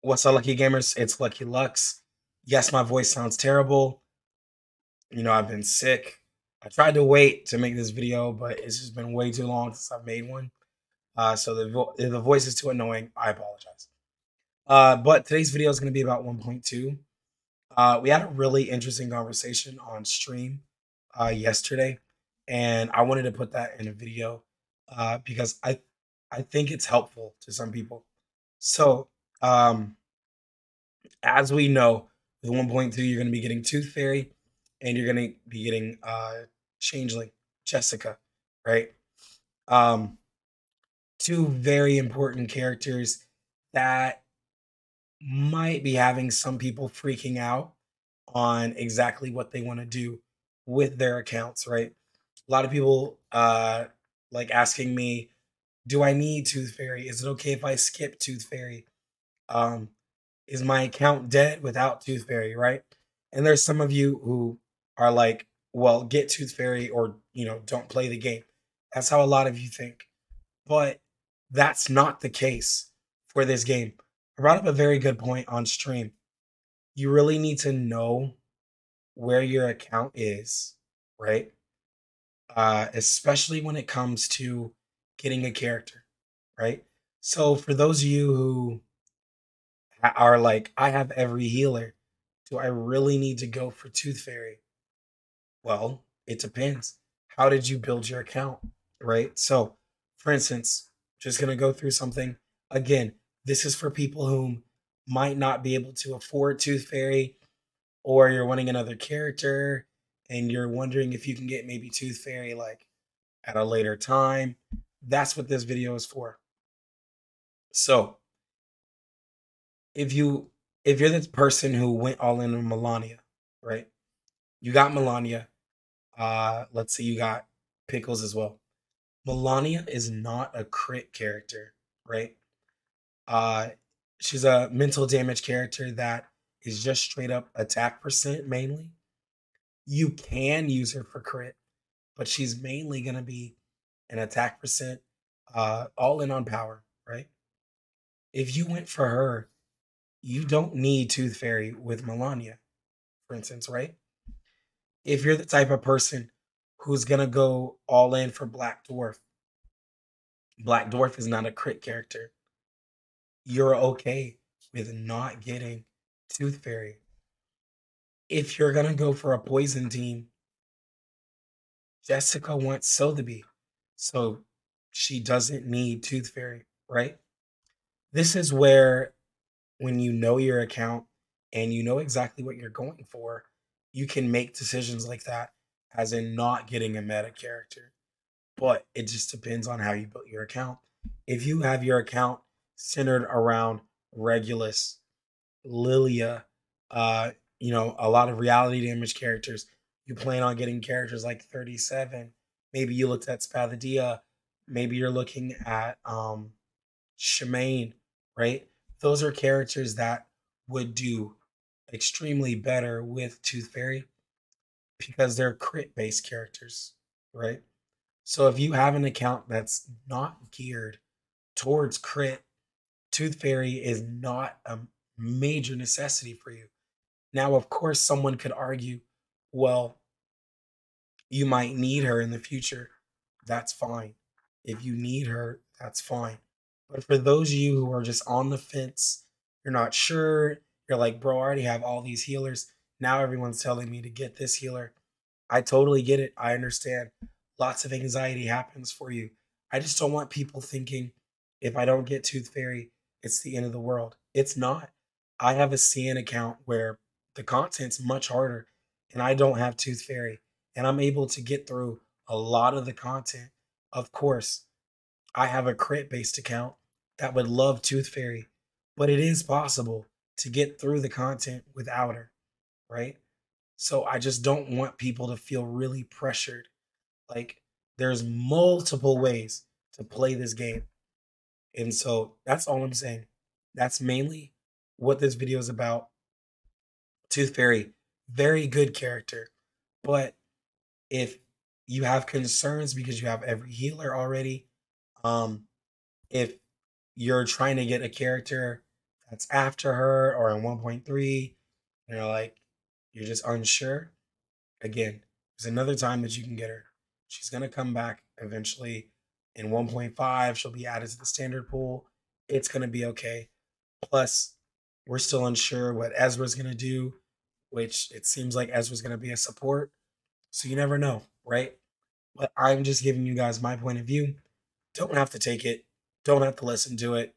What's up, Lucky Gamers? It's Lucky Lux. Yes, my voice sounds terrible. You know, I've been sick. I tried to wait to make this video, but it's just been way too long since I've made one. Uh, so the vo- the voice is too annoying. I apologize. Uh, but today's video is going to be about 1.2. Uh, we had a really interesting conversation on stream uh, yesterday, and I wanted to put that in a video uh, because I I think it's helpful to some people. So, um, as we know, with 1.2, you're going to be getting Tooth Fairy, and you're going to be getting uh, Changeling, Jessica, right? Um, two very important characters that might be having some people freaking out on exactly what they want to do with their accounts, right? A lot of people uh like asking me, do I need Tooth Fairy? Is it okay if I skip Tooth Fairy? Um, is my account dead without Tooth Fairy, right? And there's some of you who are like, well, get Tooth Fairy or, you know, don't play the game. That's how a lot of you think. But that's not the case for this game. I brought up a very good point on stream. You really need to know where your account is, right? Uh, especially when it comes to getting a character, right? So for those of you who are like, I have every healer, do I really need to go for Tooth Fairy? Well, it depends. How did you build your account, right? So, for instance, just gonna go through something again. This is for people who might not be able to afford Tooth Fairy, or you're wanting another character and you're wondering if you can get maybe Tooth Fairy like at a later time. That's what this video is for. So, if you if you're the person who went all in on Melania, right? You got Melania. Uh, let's say you got Pickles as well. Melania is not a crit character, right? Uh, she's a mental damage character that is just straight up attack percent mainly. You can use her for crit, but she's mainly gonna be an attack percent, uh, all in on power, right? If you went for her, you don't need Tooth Fairy with Melania, for instance, right? If you're the type of person who's gonna go all in for Black Dwarf, Black Dwarf is not a crit character. You're okay with not getting Tooth Fairy. If you're gonna go for a poison team, Jessica wants Sotheby, so she doesn't need Tooth Fairy, right? This is where when you know your account and you know exactly what you're going for, you can make decisions like that, as in not getting a meta character. But it just depends on how you built your account. If you have your account centered around Regulus, Lilya, uh, you know, a lot of reality damage characters, you plan on getting characters like 37. Maybe you looked at Spathodea. Maybe you're looking at um Shamane, right? Those are characters that would do extremely better with Tooth Fairy because they're crit based characters, right? So if you have an account that's not geared towards crit, Tooth Fairy is not a major necessity for you. Now, of course, someone could argue, well, you might need her in the future. That's fine. If you need her, that's fine. But for those of you who are just on the fence, you're not sure, you're like, bro, I already have all these healers. Now everyone's telling me to get this healer. I totally get it. I understand. Lots of anxiety happens for you. I just don't want people thinking if I don't get Tooth Fairy, it's the end of the world. It's not. I have a CN account where the content's much harder and I don't have Tooth Fairy and I'm able to get through a lot of the content. Of course, I have a crit based account that would love Tooth Fairy, but it is possible to get through the content without her, right? So I just don't want people to feel really pressured. Like there's multiple ways to play this game. And so that's all I'm saying. That's mainly what this video is about. Tooth Fairy, very good character. But if you have concerns because you have every healer already, um, if you're trying to get a character that's after her or in 1.3, you're like, you're just unsure. Again, there's another time that you can get her. She's gonna come back eventually in 1.5. She'll be added to the standard pool. It's gonna be okay. Plus, we're still unsure what Ezra's gonna do, which it seems like Ezra's gonna be a support. So you never know, right? But I'm just giving you guys my point of view. Don't have to take it. Don't have to listen to it.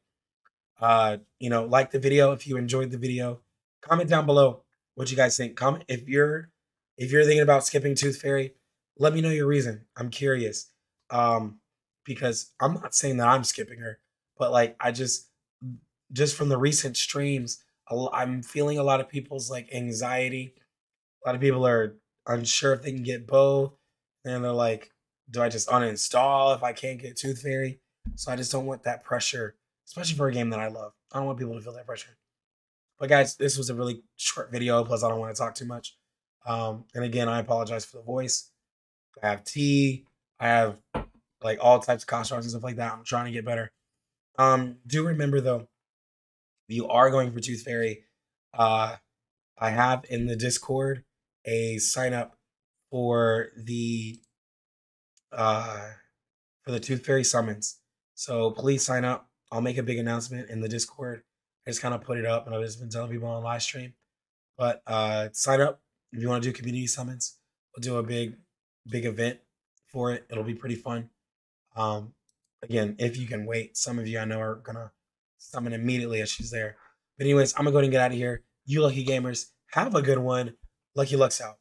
Uh, you know, like the video if you enjoyed the video. Comment down below what you guys think. Comment if you're if you're thinking about skipping Tooth Fairy, let me know your reason. I'm curious. Um, because I'm not saying that I'm skipping her, but like I just just from the recent streams, I'm feeling a lot of people's like anxiety. A lot of people are unsure if they can get both, and they're like, "Do I just uninstall if I can't get Tooth Fairy?" So I just don't want that pressure, especially for a game that I love. I don't want people to feel that pressure. But guys, this was a really short video. Plus, I don't want to talk too much. Um, and again, I apologize for the voice. I have tea. I have like all types of constructs and stuff like that. I'm trying to get better. Um, do remember though, you are going for Tooth Fairy, uh, I have in the Discord a sign up for the uh for the Tooth Fairy summons. So please sign up. I'll make a big announcement in the Discord. I just kind of put it up and I've just been telling people on live stream. But uh sign up if you want to do community summons. We'll do a big, big event for it. It'll be pretty fun. Um again, if you can wait. Some of you I know are gonna summon immediately as she's there. But anyways, I'm gonna go ahead and get out of here. You lucky gamers, have a good one. Lucky Lux out.